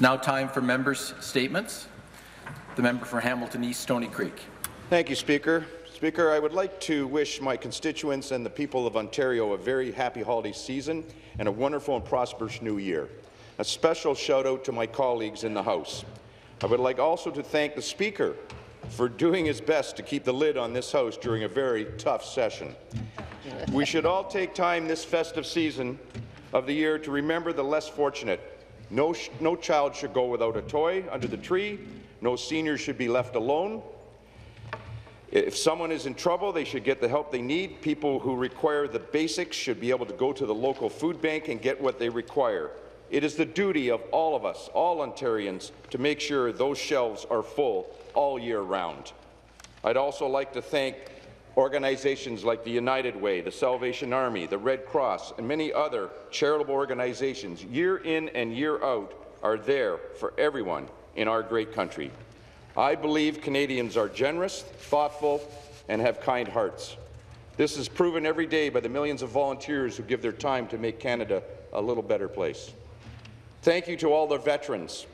It's now time for members' statements. The member for Hamilton East, Stony Creek. Thank you, Speaker. Speaker, I would like to wish my constituents and the people of Ontario a very happy holiday season and a wonderful and prosperous new year. A special shout out to my colleagues in the House. I would like also to thank the Speaker for doing his best to keep the lid on this House during a very tough session. We should all take time this festive season of the year to remember the less fortunate. No, no child should go without a toy under the tree. No senior should be left alone. If someone is in trouble, they should get the help they need. People who require the basics should be able to go to the local food bank and get what they require. It is the duty of all of us, all Ontarians, to make sure those shelves are full all year round. I'd also like to thank organizations like the United Way, the Salvation Army, the Red Cross, and many other charitable organizations, year in and year out, are there for everyone in our great country. I believe Canadians are generous, thoughtful, and have kind hearts. This is proven every day by the millions of volunteers who give their time to make Canada a little better place. Thank you to all the veterans,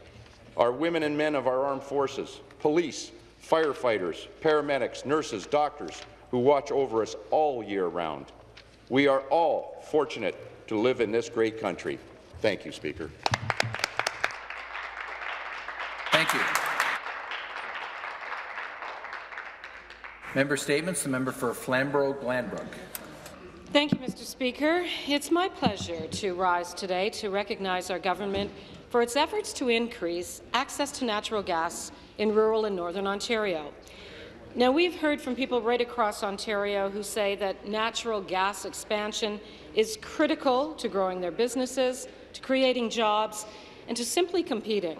our women and men of our armed forces, police, firefighters, paramedics, nurses, doctors, who watch over us all year round. We are all fortunate to live in this great country. Thank you, Speaker. Thank you. Member statements. The member for Flamborough-Glanbrook. Thank you, Mr. Speaker. It's my pleasure to rise today to recognize our government for its efforts to increase access to natural gas in rural and northern Ontario. Now, we've heard from people right across Ontario who say that natural gas expansion is critical to growing their businesses, to creating jobs, and to simply competing.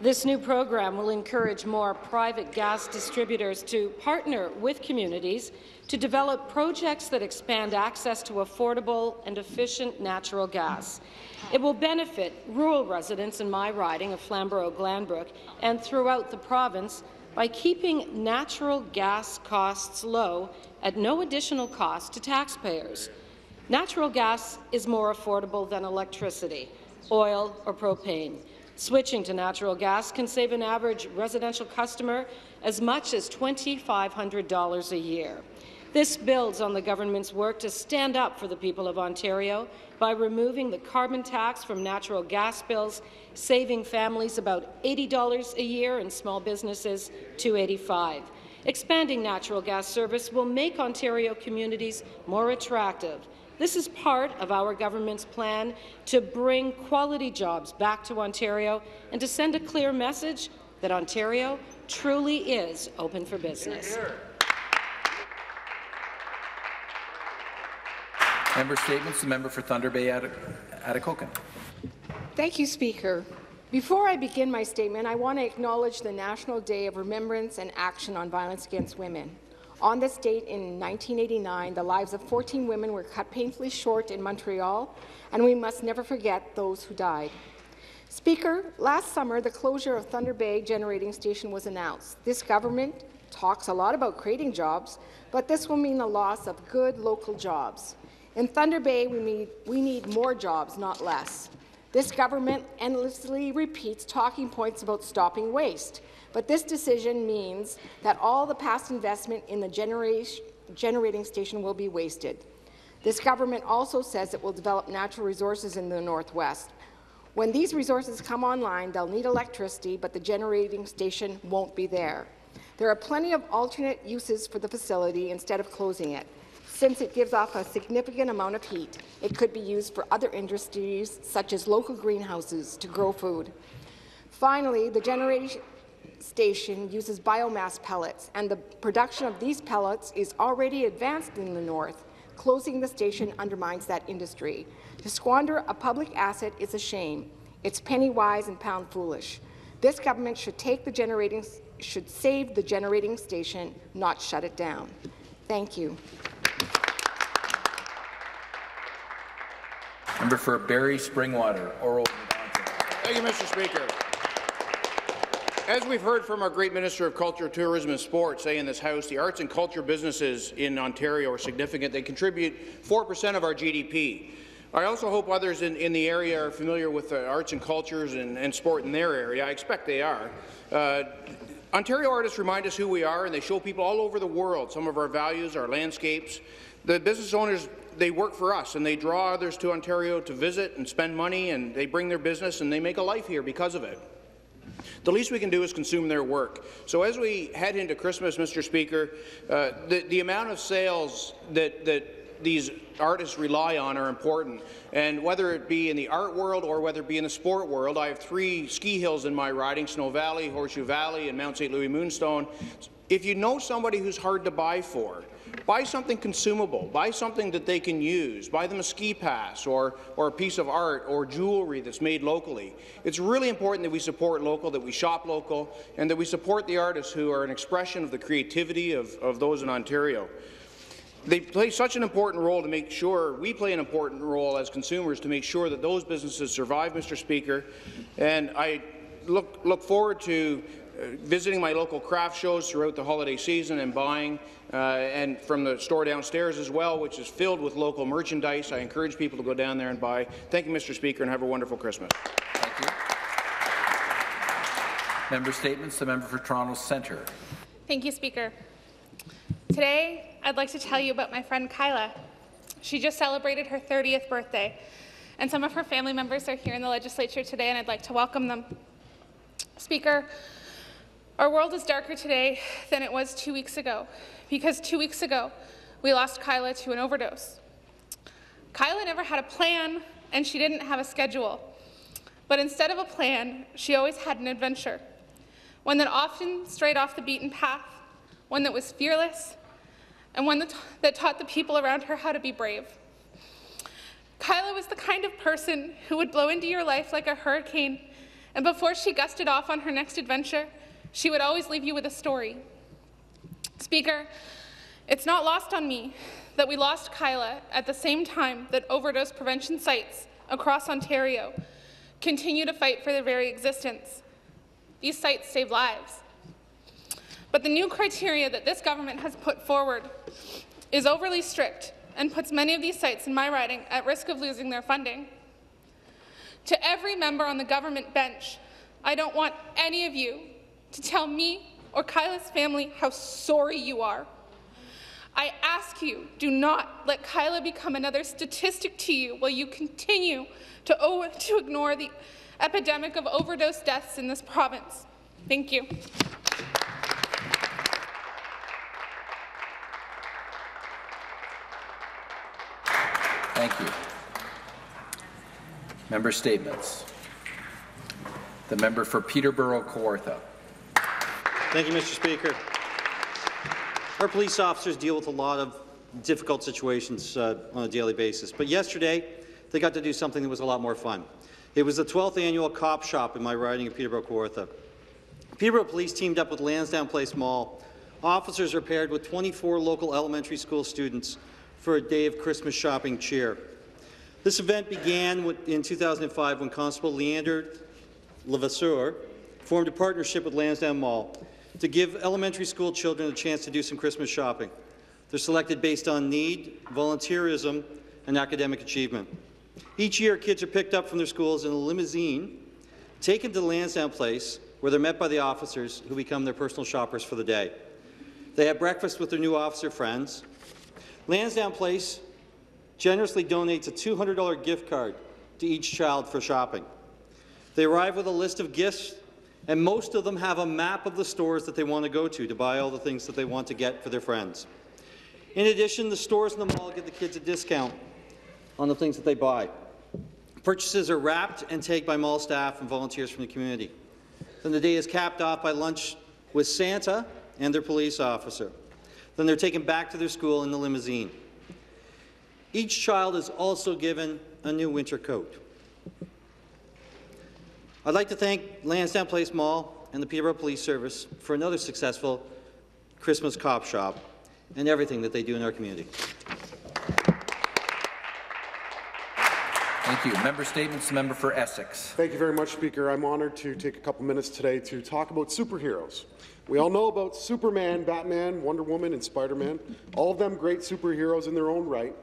This new program will encourage more private gas distributors to partner with communities to develop projects that expand access to affordable and efficient natural gas. It will benefit rural residents in my riding of Flamborough-Glanbrook and throughout the province by keeping natural gas costs low at no additional cost to taxpayers. Natural gas is more affordable than electricity, oil or propane. Switching to natural gas can save an average residential customer as much as $2,500 a year. This builds on the government's work to stand up for the people of Ontario by removing the carbon tax from natural gas bills, saving families about $80 a year and small businesses 285. Expanding natural gas service will make Ontario communities more attractive this is part of our government's plan to bring quality jobs back to Ontario and to send a clear message that Ontario truly is open for business. Member statements. The member for Thunder Bay, Atikokan. Thank you, Speaker. Before I begin my statement, I want to acknowledge the National Day of Remembrance and Action on Violence Against Women. On this date in 1989, the lives of 14 women were cut painfully short in Montreal, and we must never forget those who died. Speaker, last summer, the closure of Thunder Bay Generating Station was announced. This government talks a lot about creating jobs, but this will mean the loss of good local jobs. In Thunder Bay, we need, we need more jobs, not less. This government endlessly repeats talking points about stopping waste. But this decision means that all the past investment in the generating station will be wasted. This government also says it will develop natural resources in the Northwest. When these resources come online, they'll need electricity, but the generating station won't be there. There are plenty of alternate uses for the facility instead of closing it. Since it gives off a significant amount of heat, it could be used for other industries, such as local greenhouses, to grow food. Finally, the generation station uses biomass pellets, and the production of these pellets is already advanced in the north. Closing the station undermines that industry. To squander a public asset is a shame. It's penny wise and pound foolish. This government should take the generating should save the generating station, not shut it down. Thank you. Member for Barrie Springwater, oral. Thank you, Mr. Speaker. As we've heard from our great Minister of Culture, Tourism and Sport say in this House, the arts and culture businesses in Ontario are significant. They contribute 4% of our GDP. I also hope others in, in the area are familiar with the arts and cultures and, and sport in their area. I expect they are. Uh, Ontario artists remind us who we are, and they show people all over the world some of our values, our landscapes. The business owners, they work for us, and they draw others to Ontario to visit and spend money, and they bring their business, and they make a life here because of it. The least we can do is consume their work. So as we head into Christmas, Mr. Speaker, uh, the, the amount of sales that, that these artists rely on are important. And whether it be in the art world or whether it be in the sport world, I have three ski hills in my riding, Snow Valley, Horseshoe Valley, and Mount St. Louis Moonstone. If you know somebody who's hard to buy for, buy something consumable, buy something that they can use, buy them a ski pass or, or a piece of art or jewelry that's made locally. It's really important that we support local, that we shop local, and that we support the artists who are an expression of the creativity of, of those in Ontario. They play such an important role to make sure, we play an important role as consumers to make sure that those businesses survive, Mr. Speaker, and I look, look forward to visiting my local craft shows throughout the holiday season and buying, uh, and from the store downstairs as well, which is filled with local merchandise. I encourage people to go down there and buy. Thank you, Mr. Speaker, and have a wonderful Christmas. Thank you. Member statements. The member for Toronto Centre. Thank you, Speaker. Today, I'd like to tell you about my friend Kyla. She just celebrated her 30th birthday, and some of her family members are here in the legislature today, and I'd like to welcome them. Speaker, our world is darker today than it was two weeks ago, because two weeks ago, we lost Kyla to an overdose. Kyla never had a plan, and she didn't have a schedule. But instead of a plan, she always had an adventure, one that often strayed off the beaten path, one that was fearless, and one that, that taught the people around her how to be brave. Kyla was the kind of person who would blow into your life like a hurricane, and before she gusted off on her next adventure, she would always leave you with a story. Speaker, it's not lost on me that we lost Kyla at the same time that overdose prevention sites across Ontario continue to fight for their very existence. These sites save lives. But the new criteria that this government has put forward is overly strict and puts many of these sites in my riding at risk of losing their funding. To every member on the government bench, I don't want any of you to tell me or Kyla's family how sorry you are. I ask you, do not let Kyla become another statistic to you while you continue to, to ignore the epidemic of overdose deaths in this province. Thank you. Thank you. Member statements. The member for Peterborough Kawartha. Thank you, Mr. Speaker. Our police officers deal with a lot of difficult situations uh, on a daily basis, but yesterday they got to do something that was a lot more fun. It was the 12th annual cop shop in my riding of Peterborough Kawartha. Peterborough Police teamed up with Lansdowne Place Mall. Officers are paired with 24 local elementary school students for a day of Christmas shopping cheer. This event began in 2005 when Constable Leander Levasseur formed a partnership with Lansdowne Mall to give elementary school children a chance to do some Christmas shopping. They're selected based on need, volunteerism, and academic achievement. Each year, kids are picked up from their schools in a limousine, taken to Lansdowne Place, where they're met by the officers who become their personal shoppers for the day. They have breakfast with their new officer friends. Lansdowne Place generously donates a $200 gift card to each child for shopping. They arrive with a list of gifts and most of them have a map of the stores that they want to go to to buy all the things that they want to get for their friends. In addition, the stores in the mall give the kids a discount on the things that they buy. Purchases are wrapped and tagged by mall staff and volunteers from the community. Then the day is capped off by lunch with Santa and their police officer. Then they're taken back to their school in the limousine. Each child is also given a new winter coat. I'd like to thank Lansdowne Place Mall and the Peterborough Police Service for another successful Christmas cop shop and everything that they do in our community. Thank you. Member statements. Member for Essex. Thank you very much, Speaker. I'm honored to take a couple minutes today to talk about superheroes. We all know about Superman, Batman, Wonder Woman, and Spider-Man, all of them great superheroes in their own right.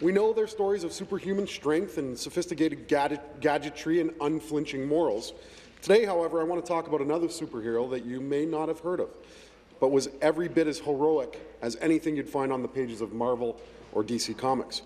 We know their stories of superhuman strength and sophisticated gadget gadgetry and unflinching morals. Today, however, I want to talk about another superhero that you may not have heard of, but was every bit as heroic as anything you'd find on the pages of Marvel or DC Comics.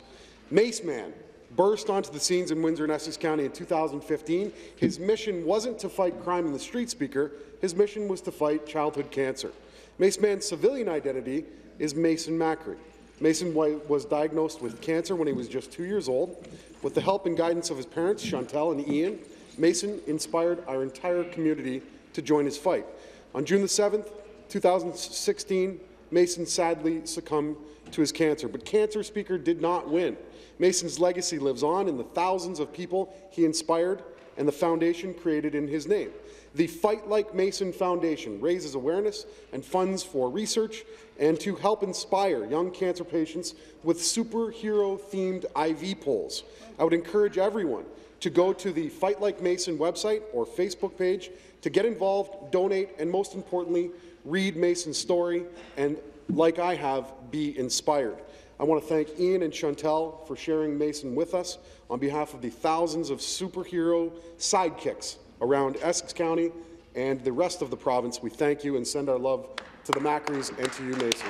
Mace Man burst onto the scenes in Windsor and Essex County in 2015. His mission wasn't to fight crime in the street, Speaker. His mission was to fight childhood cancer. Mace Man's civilian identity is Mason Macri. Mason was diagnosed with cancer when he was just two years old. With the help and guidance of his parents, Chantel and Ian, Mason inspired our entire community to join his fight. On June the 7th, 2016, Mason sadly succumbed to his cancer, but Cancer Speaker did not win. Mason's legacy lives on in the thousands of people he inspired and the foundation created in his name. The Fight Like Mason Foundation raises awareness and funds for research and to help inspire young cancer patients with superhero-themed IV poles. I would encourage everyone to go to the Fight Like Mason website or Facebook page to get involved, donate, and most importantly, read Mason's story and, like I have, be inspired. I want to thank Ian and Chantel for sharing Mason with us on behalf of the thousands of superhero sidekicks around Essex County and the rest of the province. We thank you and send our love to the Macris and to you, Mason.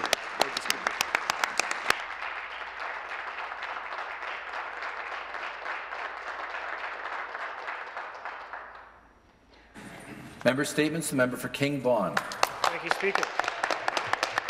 Member statements. The member for King Vaughan. Thank you, Speaker.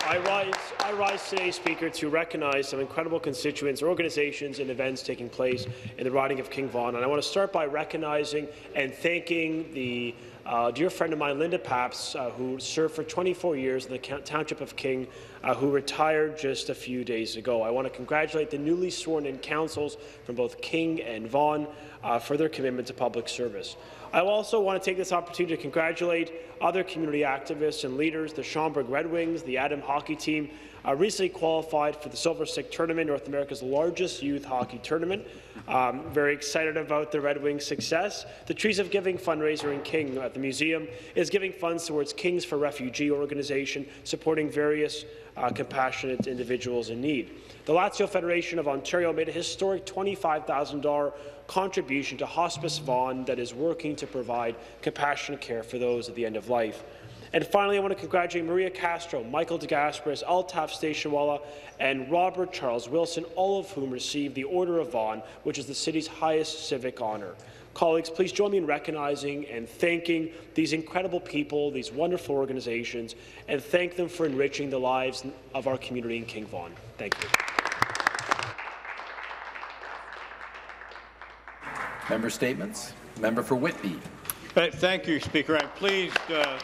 I rise, I rise today, Speaker, to recognize some incredible constituents, organizations, and events taking place in the riding of King Vaughan. And I want to start by recognizing and thanking the uh, dear friend of mine, Linda Pabst, uh, who served for 24 years in the township of King, uh, who retired just a few days ago. I want to congratulate the newly sworn-in councils from both King and Vaughan uh, for their commitment to public service. I also want to take this opportunity to congratulate other community activists and leaders. The Schomberg Red Wings, the Adam hockey team, uh, recently qualified for the Silver Stick Tournament, North America's largest youth hockey tournament. Um, very excited about the Red Wings' success. The Trees of Giving fundraiser in King at the museum is giving funds towards Kings for Refugee organization, supporting various uh, compassionate individuals in need. The Lazio Federation of Ontario made a historic $25,000 contribution to Hospice Vaughan that is working to provide compassionate care for those at the end of life. And finally, I want to congratulate Maria Castro, Michael DeGasperis, Altaf Stationwala, and Robert Charles Wilson, all of whom received the Order of Vaughan, which is the city's highest civic honour. Colleagues, please join me in recognizing and thanking these incredible people, these wonderful organizations, and thank them for enriching the lives of our community in King Vaughan. Thank you. Member statements. Member for Whitby. Thank you, Speaker. I'm pleased. Uh,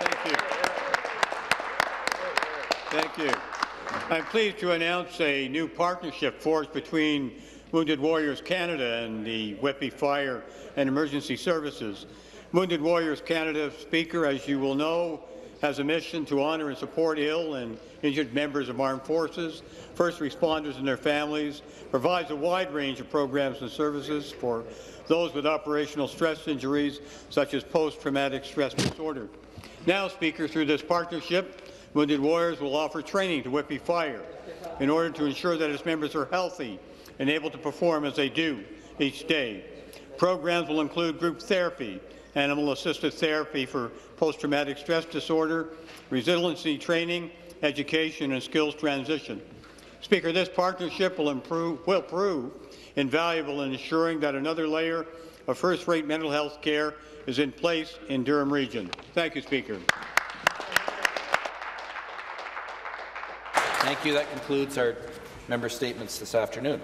thank you. Thank you. I'm pleased to announce a new partnership forged between Wounded Warriors Canada and the Whitby Fire and Emergency Services. Wounded Warriors Canada, Speaker, as you will know, has a mission to honour and support ill and injured members of armed forces, first responders and their families, provides a wide range of programs and services for those with operational stress injuries, such as post-traumatic stress disorder. Now, Speaker, through this partnership, Wounded Warriors will offer training to Whitby Fire in order to ensure that its members are healthy and able to perform as they do each day. Programs will include group therapy, animal-assisted therapy for post-traumatic stress disorder, resiliency training, education, and skills transition. Speaker, this partnership will, improve, will prove invaluable in ensuring that another layer of first-rate mental health care is in place in Durham Region. Thank you, Speaker. Thank you. That concludes our member statements this afternoon.